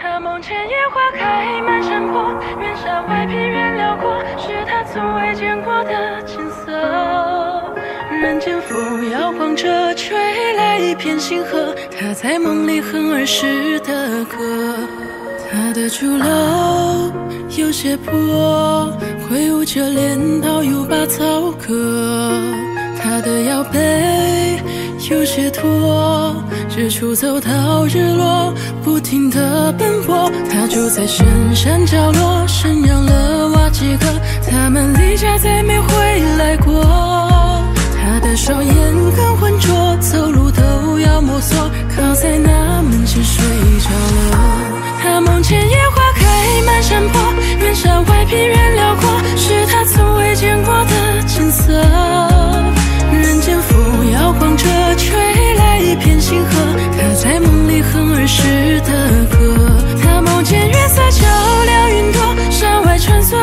他梦见野花开满山坡，远山外平原辽阔，是他从未见过的景色。人间风摇晃着，吹来一片星河，他在梦里哼儿时的歌。他的竹篓有些破，挥舞着镰刀有把草割。他的腰背有些驼，日出走到日落，不停地奔波。他住在深山角落，生养了瓦几个，他们离家再没回来过。他的双眼更浑浊，走路都要摸索，靠在那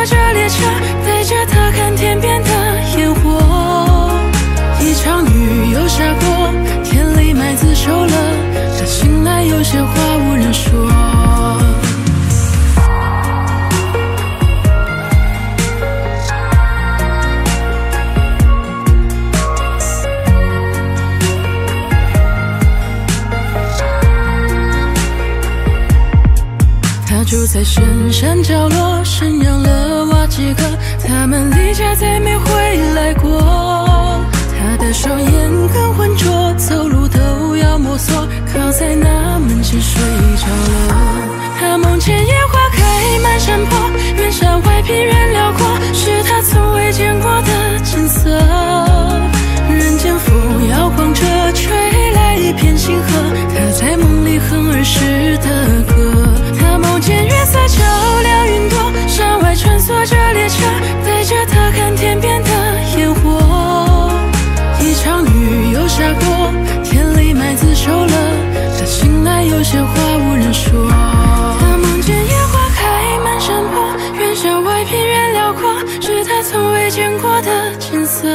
着列车，带着他看天边的烟火。一场雨又下过，田里麦子熟了，他醒来有些慌住在深山角落，生养了娃几个，他们离家再没回来过。他的双眼更浑浊，走路都要摸索，靠在那门前睡着了。他梦见醒来有些话无人说。他梦见野花开满山坡，远山外平原辽阔，是他从未见过的景色。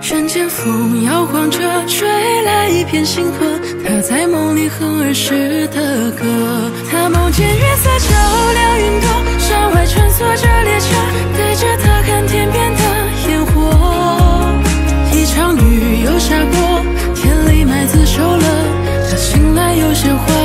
瞬间风摇晃着，吹来一片星河，他在梦里哼儿时的歌。他梦见月色照亮云朵，山外穿梭着列车，场雨